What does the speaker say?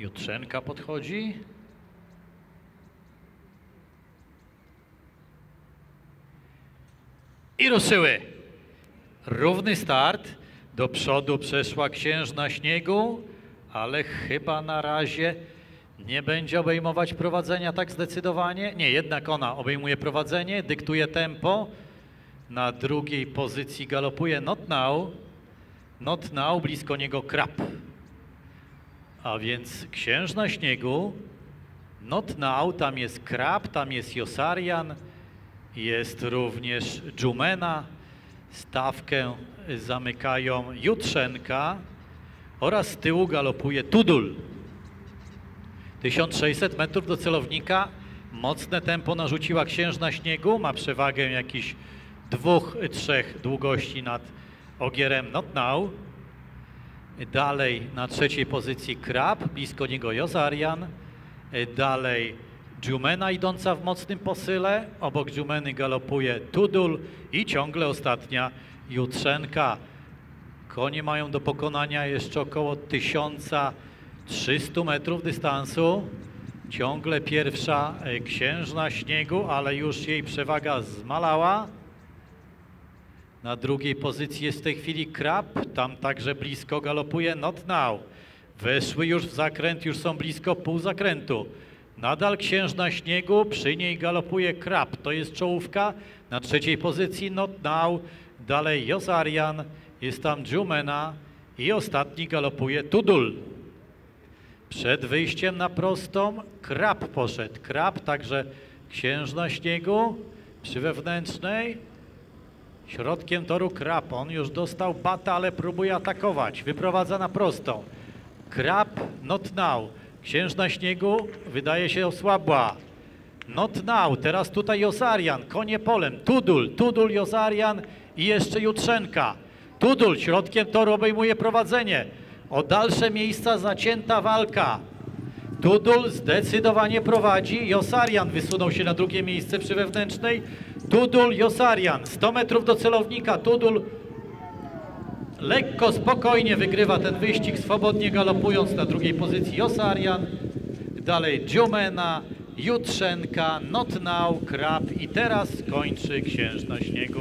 Jutrzenka podchodzi. I ruszyły. Równy start. Do przodu przeszła księżna śniegu, ale chyba na razie nie będzie obejmować prowadzenia tak zdecydowanie. Nie, jednak ona obejmuje prowadzenie, dyktuje tempo. Na drugiej pozycji galopuje Not Now. Not Now, blisko niego Krab. A więc Księżna Śniegu, Not Now, tam jest Krab, tam jest Josarian, jest również Dżumena. Stawkę zamykają Jutrzenka oraz z tyłu galopuje Tudul. 1600 metrów do celownika. Mocne tempo narzuciła Księżna Śniegu. Ma przewagę jakichś dwóch, trzech długości nad Ogierem Not Now. Dalej na trzeciej pozycji Krab, blisko niego Jozarian. Dalej Dżumena idąca w mocnym posyle. Obok Dżumeny galopuje Tudul i ciągle ostatnia Jutrzenka. Konie mają do pokonania jeszcze około 1300 metrów dystansu. Ciągle pierwsza e, księżna śniegu, ale już jej przewaga zmalała. Na drugiej pozycji jest w tej chwili Krab, tam także blisko galopuje Not Now. Weszły już w zakręt, już są blisko pół zakrętu. Nadal księżna śniegu, przy niej galopuje Krab, to jest czołówka. Na trzeciej pozycji Not Now, dalej Jozarian, jest tam Dżumena i ostatni galopuje Tudul. Przed wyjściem na prostą Krab poszedł. Krab, także księżna śniegu przy wewnętrznej. Środkiem toru Krab. On już dostał bata, ale próbuje atakować. Wyprowadza na prostą. Krab, not now. Księżna śniegu wydaje się osłabła. Not now. Teraz tutaj Jozarian. Konie polem. Tudul, Tudul, Jozarian i jeszcze Jutrzenka. Tudul środkiem toru obejmuje prowadzenie. O dalsze miejsca zacięta walka. Tudul zdecydowanie prowadzi. Josarian wysunął się na drugie miejsce przy wewnętrznej. Tudul, Josarian. 100 metrów do celownika. Tudul lekko, spokojnie wygrywa ten wyścig, swobodnie galopując na drugiej pozycji Josarian. Dalej Dżumena, Jutrzenka, Not Now, Krab i teraz kończy Księżna Śniegu.